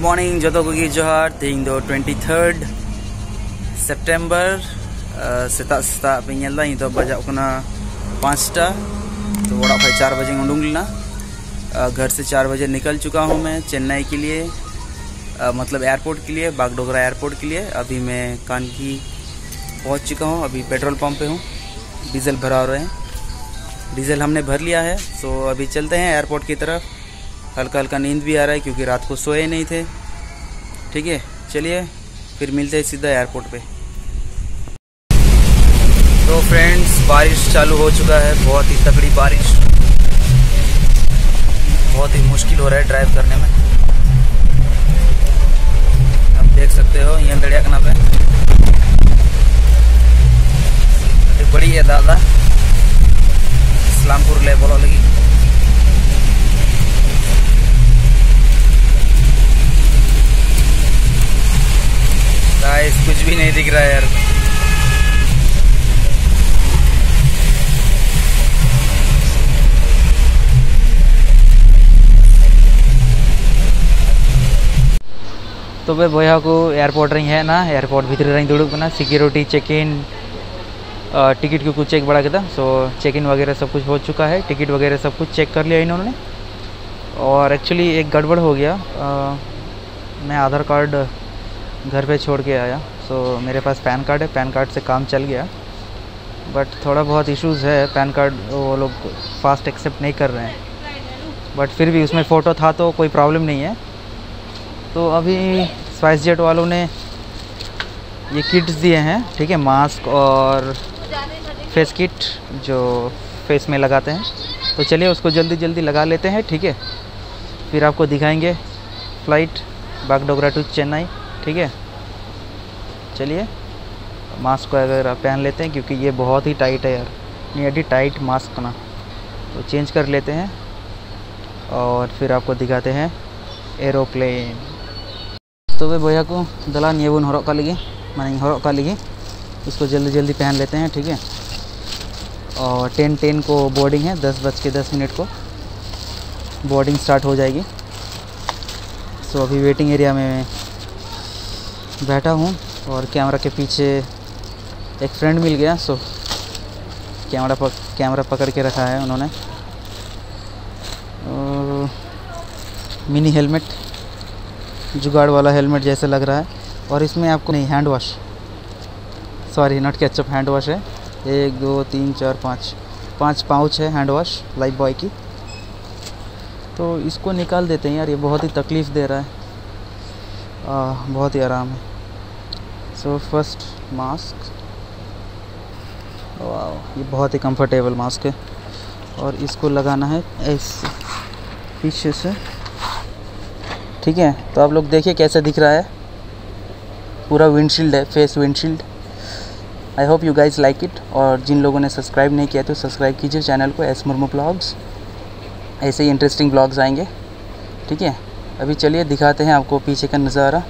Morning जो को जोहार तेज दो ट्वेंटी थर्ड सेप्टेम्बर सेता सेता पे तो बजा पाँचटा तो वड़ा भाई चार बजे उडूंग लेना घर से चार बजे निकल चुका हूँ मैं चेन्नई के लिए आ, मतलब एयरपोर्ट के लिए बागडोगरा एयरपोर्ट के लिए अभी मैं कानकी पहुँच चुका हूँ अभी पेट्रोल पंप पे हूँ डीजल भरा रहे हैं डीजल हमने भर लिया है सो अभी चलते हैं एयरपोर्ट की तरफ़ हल्का हल्का नींद भी आ रहा है क्योंकि रात को सोए नहीं थे। ठीक है, चलिए, फिर मिलते हैं सीधा एयरपोर्ट पे। तो फ्रेंड्स, बारिश चालू हो चुका है, बहुत ही तगड़ी बारिश। बहुत ही मुश्किल हो रहा है ड्राइव करने में। आप देख सकते हो ये दड़िया कना पे। बड़ी है दादा। इस्लामपुर ले बोलो लगी। गाइस कुछ भी नहीं दिख रहा है यार। तो भाई भैया को एयरपोर्ट रही है ना एयरपोर्ट भीतर रही दुड़ूब ना सिक्योरिटी चेक इन टिकट को कुछ चेक बड़ा था। सो चेक इन वगैरह सब कुछ हो चुका है। टिकट वगैरह सब कुछ चेक कर लिया इन्होंने। और एक्चुअली एक गड़बड़ हो गया। आ, मैं आधार कार्ड घर पे छोड़ के आया। सो so, मेरे पास पैन कार्ड है। पैन कार्ड से काम चल गया। बट थोड़ा बहुत इश्यूज़ है। पैन कार्ड वो लोग फास्ट एक्सेप्ट नहीं कर रहे हैं। बट फिर भी उसमें फ़ोटो था तो कोई प्रॉब्लम नहीं है। तो अभी स्पाइस जेट वालों ने ये किट्स दिए हैं। ठीक है? मास्क और फेस किट जो फेस में लगाते हैं। तो चलिए उसको जल्दी जल्दी लगा लेते हैं। ठीक है? फिर आपको दिखाएँगे फ़्लाइट बागडोगरा टू चेन्नई। ठीक है? चलिए मास्क वगैरह पहन लेते हैं क्योंकि ये बहुत ही टाइट है यार। नहीं नियरली टाइट मास्क ना। तो चेंज कर लेते हैं और फिर आपको दिखाते हैं एरोप्लेन तो वे भैया को दला नियबुन हरक का लगी मैंने हरक का लगी इसको जल्दी जल्दी पहन लेते हैं, ठीक है? और टेन टेन को बोर्डिंग है, दस बज के दस मिनट को। बोर्डिंग स्टार्ट हो जाएगी। सो अभी वेटिंग एरिया में बैठा हूँ और कैमरा के पीछे एक फ्रेंड मिल गया सो कैमरा पक कैमरा पकड़ के रखा है उन्होंने। और मिनी हेलमेट जुगाड़ वाला हेलमेट जैसे लग रहा है। और इसमें आपको नहीं hand wash sorry not ketchup hand wash है। एक दो तीन चार पाँच। पाँच पाउच है हैंड वॉश लाइफ बॉय की। तो इसको निकाल देते हैं यार ये बहुत ही तकलीफ़ दे रहा है। आ, बहुत ही आराम है। सो फ़र्स्ट मास्क वाह ये बहुत ही कंफर्टेबल मास्क है। और इसको लगाना है ऐसे पीछे से। ठीक है तो आप लोग देखिए कैसे दिख रहा है। पूरा विंडशील्ड है face windshield I hope you guys like it और जिन लोगों ने सब्सक्राइब नहीं किया तो सब्सक्राइब कीजिए चैनल को एस मुर्मू ब्लॉग्स ऐसे ही इंटरेस्टिंग ब्लॉग्स आएँगे। ठीक है, अभी चलिए दिखाते हैं आपको पीछे का नज़ारा,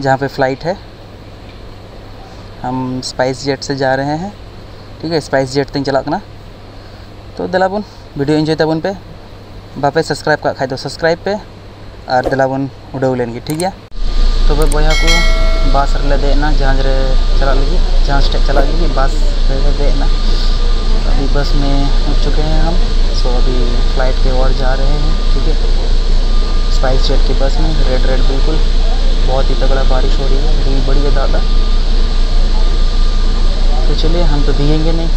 जहाँ पे फ़्लाइट है। हम स्पाइस जेट से जा रहे हैं। ठीक है स्पाइस जेट तीन चला तो दिलाबन वीडियो एंजॉय तबन पे। बापे सब्सक्राइब का खाई तो सब्सक्राइब पे। और दिलाबन उड़ाव लेन ठीक है? तो वे बया को बस रे देना, जहाज़ रे चला लगी, जहाज़ टे चला लगी, बस रे देना। अभी बस में उठ चुके हैं हम। सो अभी फ़्लाइट के ओर जा रहे हैं, ठीक है? स्पाइस जेट की बस में रेड रेड बिल्कुल। बहुत ही तगड़ा बारिश हो रही है, रील बड़ी है तो चलिए, हम तो भीगेंगे नहीं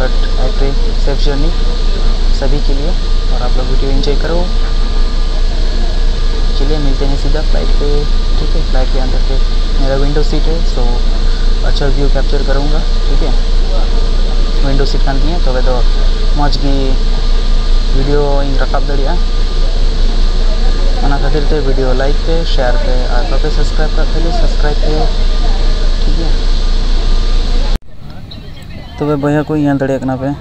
but I pray safe journey सभी के लिए, और आप लोग वीडियो एंजॉय करो। चलिए, मिलते हैं सीधा फ़्लाइट पे, ठीक है? फ़्लाइट के अंदर पे। मेरा विंडो सीट है सो अच्छा व्यू कैप्चर करूँगा, ठीक है? विंडो सीट कान दिए तो तो मज की वीडियो रकाब दड़िया खातिर ते वीडियो लाइक पे शेयर पे बापे सब्सक्राइब कर सब्सक्राइब पे, ठीक है? तो वे भैया को यहाँ दड़े पे।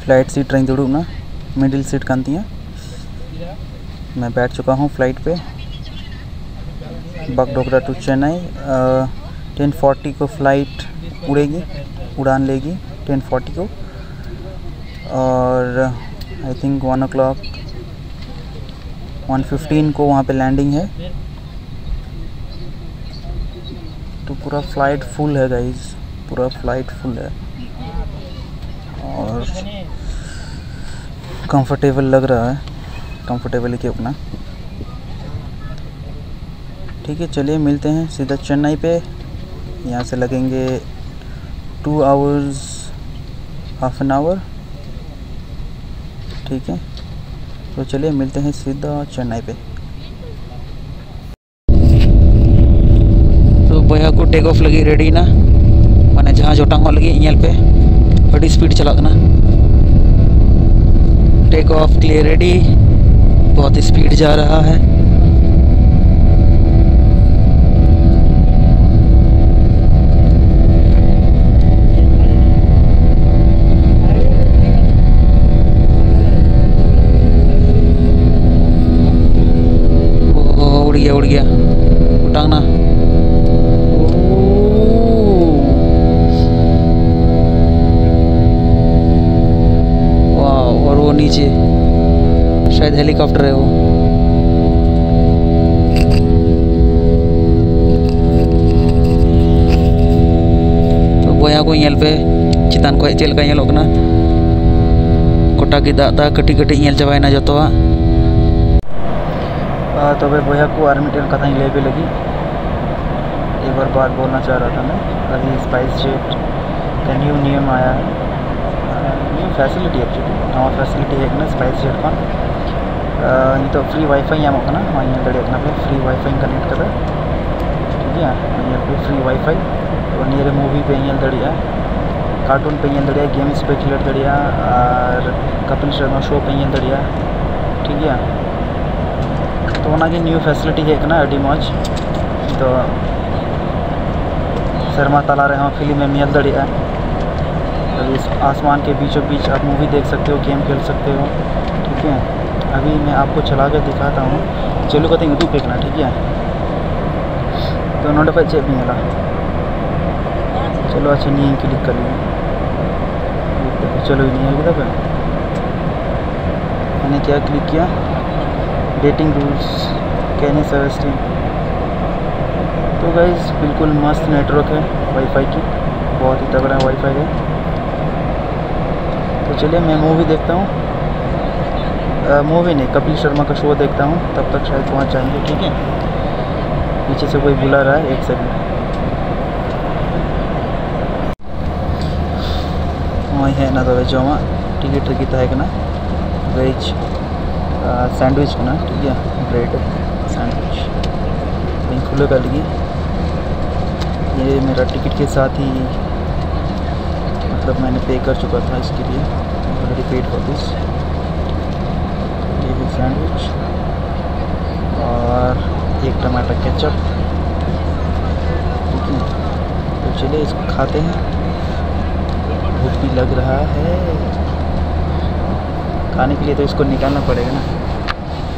फ़्लाइट सीट रही दुड़ू ना। मिडिल सीट कान दिया मैं बैठ चुका हूँ फ़्लाइट पे। Bagdogra to Chennai ten forty को फ़्लाइट उड़ेगी, उड़ान लेगी टेन फोर्टी को। और I think one o'clock 115 को वहाँ पे लैंडिंग है। तो पूरा फ़्लाइट फुल है गाइस पूरा फ़्लाइट फुल है। और कंफर्टेबल लग रहा है। कंफर्टेबल के अपना? ठीक है, चलिए मिलते हैं सीधा चेन्नई पे। यहाँ से लगेंगे two hours half an hour ठीक है तो चलिए मिलते हैं सीधा चेन्नई पे। तो भैया को टेक ऑफ़ लगी रेडी ना? मैंने जहाँ लगी इल पे बड़ी स्पीड चला टेक ऑफ़ क्लियर रेडी बहुत स्पीड जा रहा है। हेलीकॉप्टर है वो। तो बोया को पे, चितान को चल का ना। कोटा की दादा कटी कटी चबाना जो तो बोया को और मिट्टी कथा ले भी लगी। एक बार बात बोलना चाह रहा था मैं। अभी स्पाइस जेट का न्यू नियम आया है। न्यू फैसिलिटी एक्चुअली नवा फैसिलिटी है ना स्पाइस जेट का। Free wifi nyamuk kena makanya dari kenapa free wifi connect kada ठीक है यहाँ पे फ्री वाईफाई और नियर मूवी पे यहाँ दड़िया कार्टून पे यहाँ दड़िया गेम्स पे खेल दड़िया और कपिल शर्मा शो पे यहाँ दड़िया ठीक है। तो वहाँ की न्यू फैसिलिटी है ना अड़ी मौज तो शर्मा तला रहे हो फ़िल्म में मिल दड़िया इस आसमान के बीचों बीच आप मूवी देख सकते हो गेम खेल सकते हो। ठीक है। अभी मैं आपको चला कर दिखाता हूँ। चलो कहते हैं फेंकना, ठीक है? तो नोटे पर चेप नहीं चलो अच्छा नहीं क्लिक कर लिए। चलो नहीं है किधर मैंने क्या क्लिक किया? Dating rules. कैनी सर्विस तो गाइज़ बिल्कुल मस्त नेटवर्क है वाईफाई की। बहुत ही तगड़ा वाईफाई है। तो चलिए, मैं मूवी देखता हूँ। मूवी नहीं, कपिल शर्मा का शो देखता हूँ, तब तक शायद पहुँच जाएँगे, ठीक है? पीछे से कोई बुला रहा है, एक सेकंड वही है ना तो वेज टिकट ना? वेज सैंडविच ना, ठीक है? ब्रेड सैंडविच कहीं खुले कर लिए। ये मेरा टिकट के साथ ही मतलब मैंने पे कर चुका था इसके लिए। Already paid for this sandwich और एक टमाटर केचप। ठीक है तो चलिए इसको खाते हैं, भूख भी लग रहा है। खाने के लिए तो इसको निकालना पड़ेगा ना।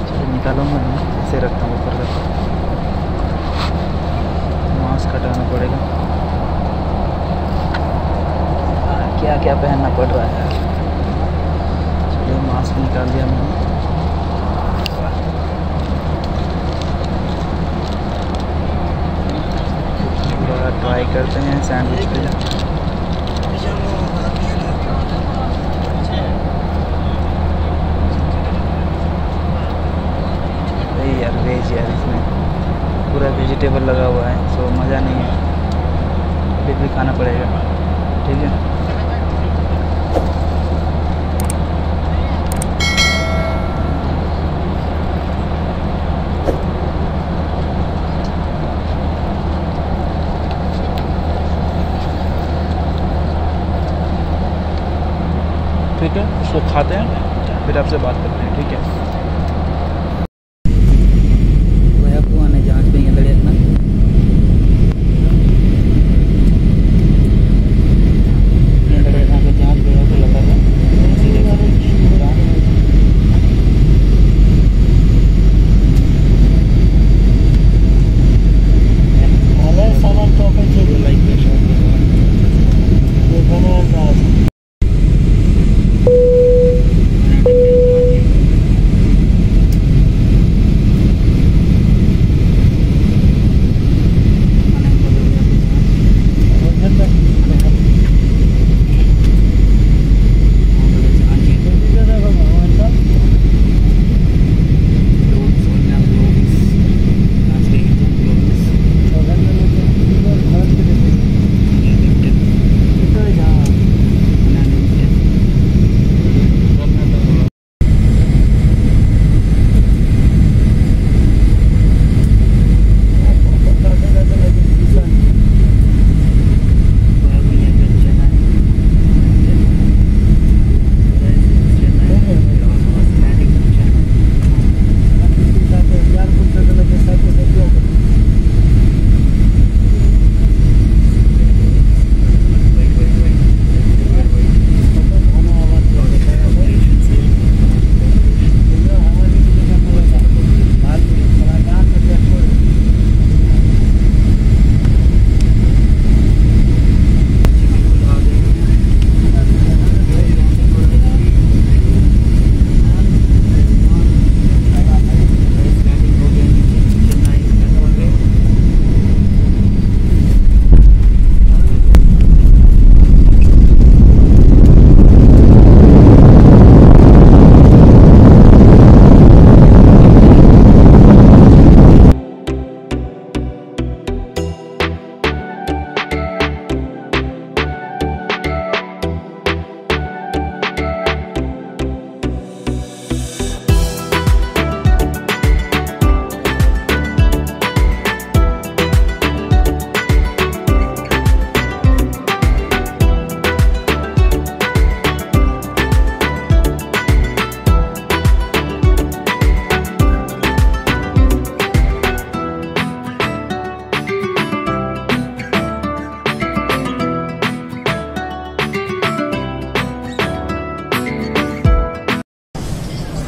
चलिए निकालूँगा मैं ऐसे रखता हूँ ऊपर रखता मास्क हटाना पड़ेगा। क्या क्या पहनना पड़ रहा है? चलिए मास्क निकाल दिया मैंने। करते हैं सैंडविच पे यार वेज यार इसमें। पूरा वेजिटेबल लगा हुआ है सो मज़ा नहीं है। फिर भी खाना पड़ेगा, ठीक है ठीक है उसको खाते हैं फिर आपसे बात करते हैं ठीक है?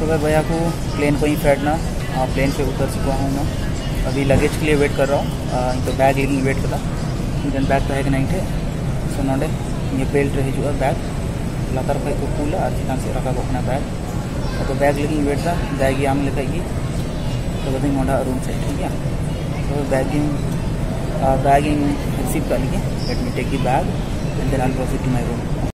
तो भैया को प्लेन को ही फेडना प्लेन पे उतर चुका हूँ मैं। अभी लगेज के लिए वेट कर रहा हूँ। तो बैग लेकिन वेट करा। मिटन बैग तहक नहीं थे। सो नोडे ये बेल्ट हजूँ बैग लातार खो को कूला और चितान से रखा अपना बैग तो बैग लेकिन वेट था। बैग आम लेखा तो कभी मोड़ा रूम से ठीक है? तो बैग बैग रिसीव कर लिए let me take the bag and then I proceed to my room